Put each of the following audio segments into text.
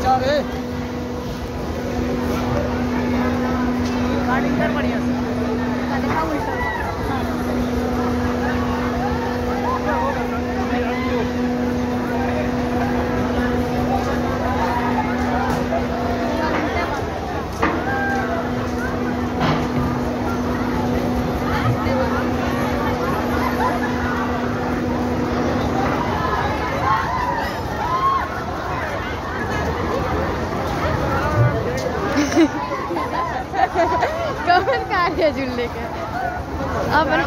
बचा रे गाड़ी इधर बढ़िया कौन कार्य झूलने के अपन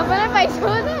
अपने पैसों से